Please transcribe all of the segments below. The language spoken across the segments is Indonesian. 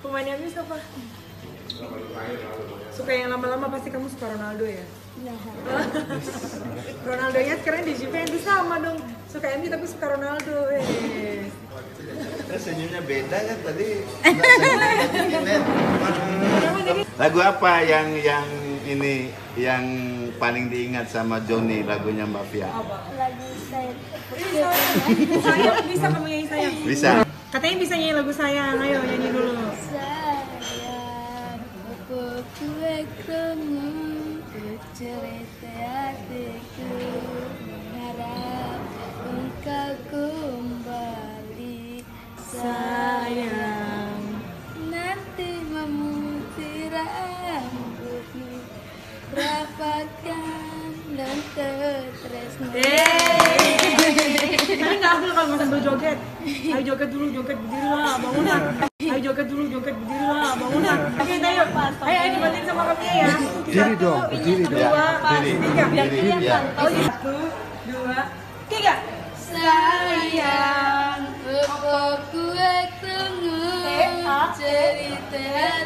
Kesukaannya Ami siapa? Suka yang lama-lama pasti kamu suka Ronaldo ya? Ronaldonya sekarang di Juventus sama dong. Suka MU tapi suka Ronaldo. Eh. Senyumnya beda kan tadi. Lagu apa yang yang ini yang paling diingat sama Joni lagunya Mbak Fia? lagu saya Sayang, bisa kamu nyanyi sayang? Bisa. Katanya bisa nyanyi lagu sayang, ayo nyanyi dulu. sayang apa kue krungu ku cerita hatiku mengharap engkau kembali Sayang. nanti memutih rambutmu rapatkan dan joget. Ayo joget dulu, joget berdiri lah, bangunan. Ayo joget dulu, joget berdiri lah, bangunan. Oke, ayo. Ayo, ayo dibantuin sama kami ya. Berdiri dong, berdiri dong. Dua, tiga. berdiri, ya. Oh, satu, dua, tiga. Sayang, apa kue krungu cerita hatiku mengharap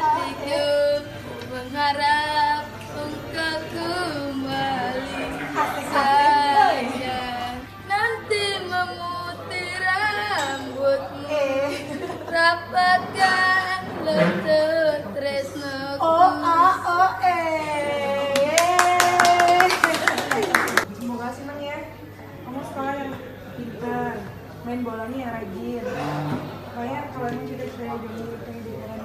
dapatkan lentur tresno O A O E. Semoga seneng ya. Kamu sekolah yang pintar. Main bolanya yang rajin. Pokoknya kalau emang cita-cita jomblo pengen jadi orang